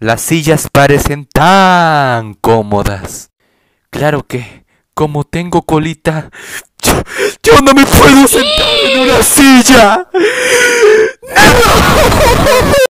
Las sillas parecen tan cómodas. Claro que, como tengo colita, yo, yo no me puedo sentar en una silla.